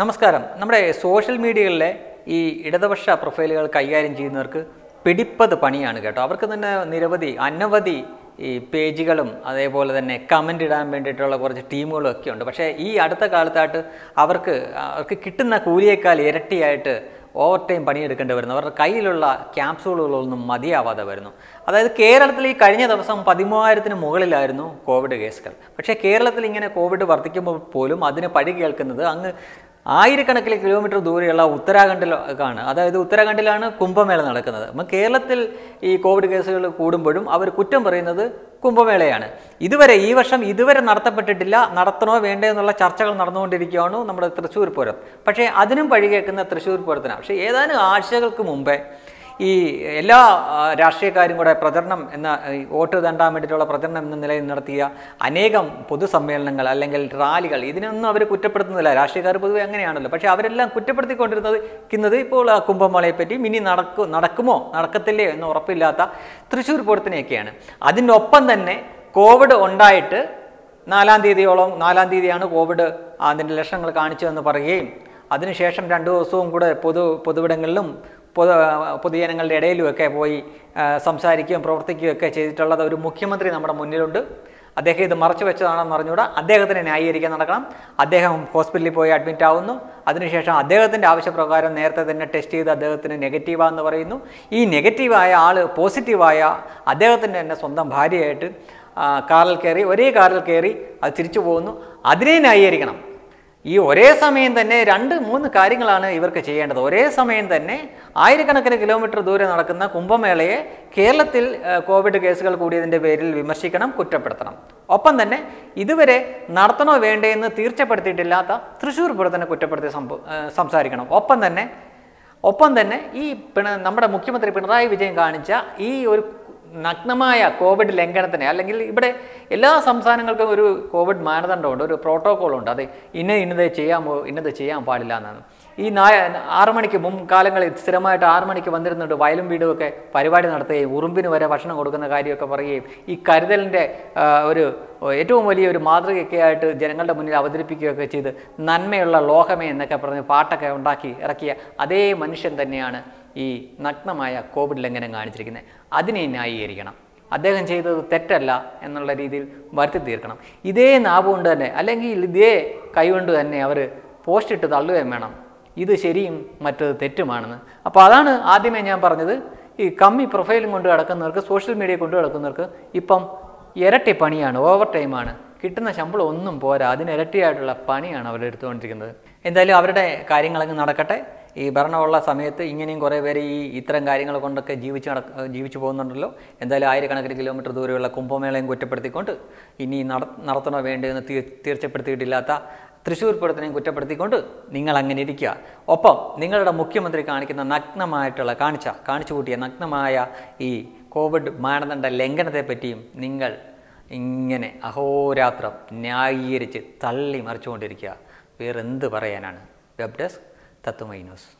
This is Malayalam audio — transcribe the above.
നമസ്കാരം. നമ്മുടെ സോഷ്യൽ മീഡിയകളിലെ ഈ ഇടതുപക്ഷ പ്രൊഫൈലുകൾ കൈകാര്യം ചെയ്യുന്നവർക്ക് പിടിപ്പത് പണിയാണ് കേട്ടോ. അവർക്ക് തന്നെ നിരവധി അനവധി ഈ പേജുകളും അതേപോലെ തന്നെ കമന്റ് ഇടാൻ വേണ്ടിയിട്ടുള്ള കുറച്ച് ടീമുകളും ഒക്കെ ഉണ്ട്. പക്ഷേ ഈ അടുത്ത കാലത്തായിട്ട് അവർക്ക് അവർക്ക് കിട്ടുന്ന കൂലിയേക്കാൾ ഇരട്ടിയായിട്ട് ഓവർ ടൈം പണിയെടുക്കേണ്ടി വരുന്നു. അവരുടെ കയ്യിലുള്ള ക്യാപ്സൂളുകളൊന്നും മതിയാവാതെ വരുന്നു. അതായത് കേരളത്തിൽ ഈ കഴിഞ്ഞ ദിവസം പതിമൂവായിരത്തിന് മുകളിലായിരുന്നു കോവിഡ് കേസുകൾ. പക്ഷേ കേരളത്തിൽ ഇങ്ങനെ കോവിഡ് വർദ്ധിക്കുമ്പോൾ പോലും അതിന് പഴി കേൾക്കുന്നത് അങ്ങ് ആയിരക്കണക്കിന് കിലോമീറ്റർ ദൂരെയുള്ള ഉത്തരാഖണ്ഡിലാണ് അതായത് ഉത്തരാഖണ്ഡിലാണ് കുംഭമേള നടക്കുന്നത്. അപ്പം കേരളത്തിൽ ഈ കോവിഡ് കേസുകൾ കൂടുമ്പോഴും അവർ കുറ്റം പറയുന്നത് കുംഭമേളയാണ്. ഇതുവരെ ഈ വർഷം ഇതുവരെ നടത്തപ്പെട്ടിട്ടില്ല. നടത്തണോ വേണ്ടേ എന്നുള്ള ചർച്ചകൾ നടന്നുകൊണ്ടിരിക്കുകയാണ് നമ്മുടെ തൃശ്ശൂർ പൂരം. പക്ഷേ അതിനും പഴി കേൾക്കുന്ന തൃശ്ശൂർ പൂരത്തിനാണ്. പക്ഷേ ഏതാനും ആഴ്ചകൾക്ക് മുമ്പേ ഈ എല്ലാ രാഷ്ട്രീയക്കാരും കൂടെ പ്രചരണം എന്ന വോട്ട് തണ്ടാൻ വേണ്ടിയിട്ടുള്ള പ്രചരണം എന്ന നിലയിൽ നടത്തിയ അനേകം പൊതുസമ്മേളനങ്ങൾ അല്ലെങ്കിൽ റാലികൾ ഇതിനൊന്നും അവർ കുറ്റപ്പെടുത്തുന്നില്ല രാഷ്ട്രീയക്കാർ പൊതുവെ അങ്ങനെയാണല്ലോ. പക്ഷേ അവരെല്ലാം കുറ്റപ്പെടുത്തിക്കൊണ്ടിരുന്നത് ക്കുന്നത് ഇപ്പോൾ ആ കുംഭമേളയെ പറ്റി ഇനി നടക്കു നടക്കുമോ നടക്കത്തില്ലേ എന്ന് ഉറപ്പില്ലാത്ത തൃശ്ശൂർ പൂരത്തിനെയൊക്കെയാണ്. അതിനൊപ്പം തന്നെ കോവിഡ് ഉണ്ടായിട്ട് നാലാം തീയതിയോളം നാലാം തീയതിയാണ് കോവിഡ് അതിന്റെ ലക്ഷണങ്ങൾ കാണിച്ചു എന്ന് പറയുകയും അതിനുശേഷം രണ്ട് ദിവസവും കൂടെ പൊതു പൊതുവിടങ്ങളിലും പൊതു പൊതുജനങ്ങളുടെ ഇടയിലുമൊക്കെ പോയി സംസാരിക്കുകയും പ്രവർത്തിക്കുകയും ഒക്കെ ചെയ്തിട്ടുള്ളത് ഒരു മുഖ്യമന്ത്രി നമ്മുടെ മുന്നിലുണ്ട്. അദ്ദേഹം ഇത് മറച്ചു വെച്ചതാണെന്ന് അറിഞ്ഞുകൂടാ. അദ്ദേഹത്തിന് ന്യായീകരിക്കാൻ നടക്കണം. അദ്ദേഹം ഹോസ്പിറ്റലിൽ പോയി അഡ്മിറ്റ് ആവുന്നു. അതിനുശേഷം അദ്ദേഹത്തിന്റെ ആവശ്യപ്രകാരം നേരത്തെ തന്നെ ടെസ്റ്റ് ചെയ്ത് അദ്ദേഹത്തിന് നെഗറ്റീവാന്ന് പറയുന്നു. ഈ നെഗറ്റീവായ ആൾ പോസിറ്റീവായ അദ്ദേഹത്തിന്റെ തന്നെ സ്വന്തം ഭാര്യയായിട്ട് കാറിൽ കയറി ഒരേ കാറിൽ കയറി അത് തിരിച്ചു പോകുന്നു. അതിനെ ന്യായീകരിക്കണം. ഈ ഒരേ സമയം തന്നെ രണ്ട് മൂന്ന് കാര്യങ്ങളാണ് ഇവർക്ക് ചെയ്യേണ്ടത്. ഒരേ സമയം തന്നെ ആയിരക്കണക്കിന് കിലോമീറ്റർ ദൂരെ നടക്കുന്ന കുംഭമേളയെ കേരളത്തിൽ കോവിഡ് കേസുകൾ കൂടിയതിന്റെ പേരിൽ വിമർശിക്കണം കുറ്റപ്പെടുത്തണം. ഒപ്പം തന്നെ ഇതുവരെ നടത്തണോ വേണ്ടേന്ന് തീർച്ചപ്പെടുത്തിയിട്ടില്ലാത്ത തൃശ്ശൂർ പൂരത്തിനെ കുറ്റപ്പെടുത്തി സംസാരിക്കണം. ഒപ്പം തന്നെ ഒപ്പം തന്നെ ഈ നമ്മുടെ മുഖ്യമന്ത്രി പിണറായി വിജയൻ കാണിച്ച ഈ ഒരു നഗ്നമായ കോവിഡ് ലംഘനത്തിന് അല്ലെങ്കിൽ ഇവിടെ എല്ലാ സംസ്ഥാനങ്ങൾക്കും ഒരു കോവിഡ് മാനദണ്ഡമുണ്ട് ഒരു പ്രോട്ടോക്കോളുണ്ട്. അത് ഇന്ന ഇന്നത് ചെയ്യാമോ ഇന്നത് ചെയ്യാൻ പാടില്ല എന്നാണ്. ഈ നായ ആറു മണിക്ക് മുൻ കാലങ്ങളിൽ സ്ഥിരമായിട്ട് ആറു മണിക്ക് വന്നിരുന്നുണ്ട് വയലും വീടും ഒക്കെ പരിപാടി നടത്തുകയും ഉറുമ്പിന് വരെ ഭക്ഷണം കൊടുക്കുന്ന കാര്യമൊക്കെ പറയുകയും ഈ കരുതലിന്റെ ഒരു ഏറ്റവും വലിയ ഒരു മാതൃകയൊക്കെ ആയിട്ട് ജനങ്ങളുടെ മുന്നിൽ അവതരിപ്പിക്കുകയൊക്കെ ചെയ്ത് നന്മയുള്ള ലോകമേ എന്നൊക്കെ പറഞ്ഞ് പാട്ടൊക്കെ ഉണ്ടാക്കി ഇറക്കിയ അതേ മനുഷ്യൻ തന്നെയാണ് ഈ നഗ്നമായ കോവിഡ് ലംഘനം കാണിച്ചിരിക്കുന്നത്. അതിനെ ന്യായീകരിക്കണം. അദ്ദേഹം ചെയ്തത് തെറ്റല്ല എന്നുള്ള രീതിയിൽ വരുത്തി തീർക്കണം. ഇതേ നാവ് കൊണ്ട് തന്നെ അല്ലെങ്കിൽ ഇതേ കൈകൊണ്ട് തന്നെ അവർ പോസ്റ്റ് ഇട്ട് തള്ളുകയും വേണം. ഇത് ശരിയും മറ്റത് തെറ്റുമാണെന്ന്. അപ്പോൾ അതാണ് ആദ്യമേ ഞാൻ പറഞ്ഞത്. ഈ കമ്മി പ്രൊഫൈലും കൊണ്ട് നടക്കുന്നവർക്ക് സോഷ്യൽ മീഡിയ കൊണ്ട് നടക്കുന്നവർക്ക് ഇപ്പം ഇരട്ടി പണിയാണ് ഓവർ ടൈമാണ് കിട്ടുന്ന ശമ്പളം ഒന്നും പോരാ അതിന് ഇരട്ടിയായിട്ടുള്ള പണിയാണ് അവർ എടുത്തുകൊണ്ടിരിക്കുന്നത് എന്തായാലും അവരുടെ കാര്യങ്ങളങ്ങ് നടക്കട്ടെ. ഈ ഭരണമുള്ള സമയത്ത് ഇങ്ങനെയും കുറേ പേര് ഈ ഇത്തരം കാര്യങ്ങൾ കൊണ്ടൊക്കെ ജീവിച്ച് നടക്ക ജീവിച്ചു പോകുന്നുണ്ടല്ലോ. എന്തായാലും ആയിരക്കണക്കിന് കിലോമീറ്റർ ദൂരെയുള്ള കുംഭമേളയും കുറ്റപ്പെടുത്തിക്കൊണ്ട് ഇനി നട നടത്തണോ വേണ്ടതെന്ന് തീർച്ചപ്പെടുത്തിയിട്ടില്ലാത്ത തൃശ്ശൂർ പൂരത്തിനെയും കുറ്റപ്പെടുത്തിക്കൊണ്ട് നിങ്ങൾ അങ്ങനെ ഇരിക്കുക. ഒപ്പം നിങ്ങളുടെ മുഖ്യമന്ത്രി കാണിക്കുന്ന നഗ്നമായിട്ടുള്ള കാണിച്ച കാണിച്ചു കൂട്ടിയ നഗ്നമായ ഈ കോവിഡ് മാനദണ്ഡ ലംഘനത്തെ പറ്റിയും നിങ്ങൾ ഇങ്ങനെ അഹോരാത്രം ന്യായീകരിച്ച് തള്ളി മറിച്ചുകൊണ്ടിരിക്കുക. വേറെന്ത് പറയാനാണ്? Web desk Tato Maynus.